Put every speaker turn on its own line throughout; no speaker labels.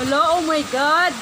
Hello, oh my God.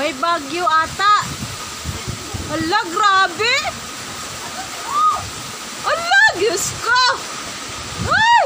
May bagyo ata. Hala, grabe. Hala, Diyos ko. Ay!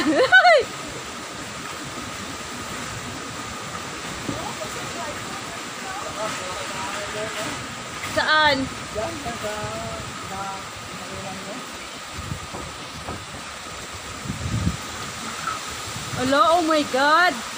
Saan? Hello, oh my God.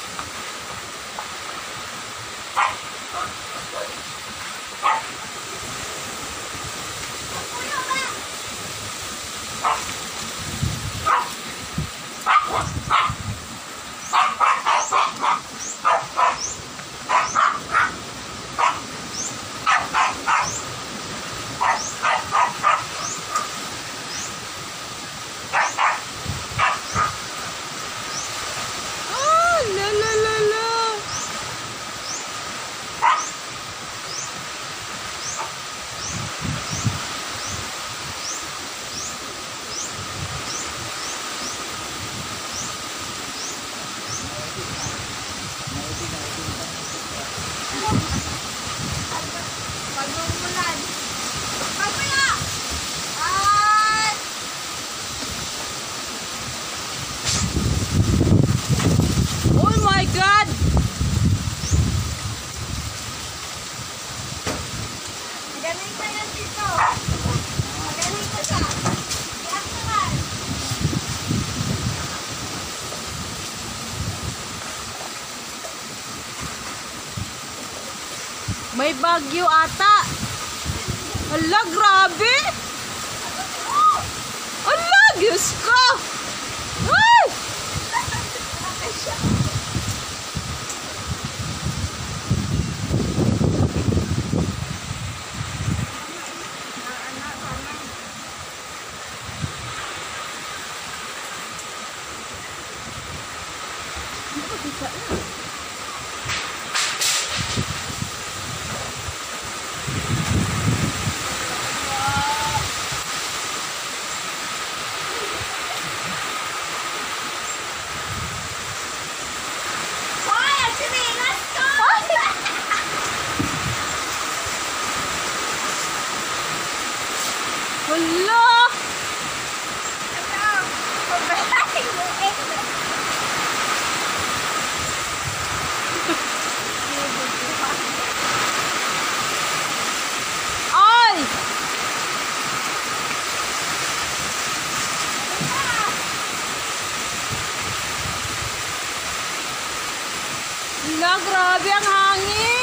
May bagyo ata. Hala, grabe. Hala, Diyos ko. Ay!
Hoy,
Hala.
Ano? Pabalik mo eh.
Ay! Hala, grabe ang hangin.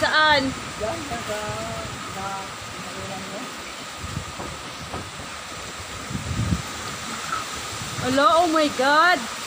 Saan? Hala, oh my God.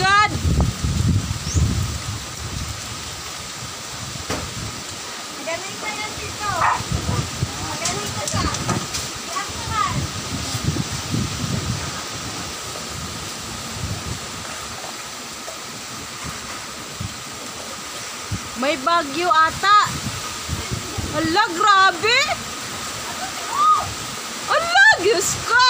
God.
Magaling ka yan dito. Magaling ka sa. Naman.
May bagyo ata. Hala, grabe. Hala, Diyos ko.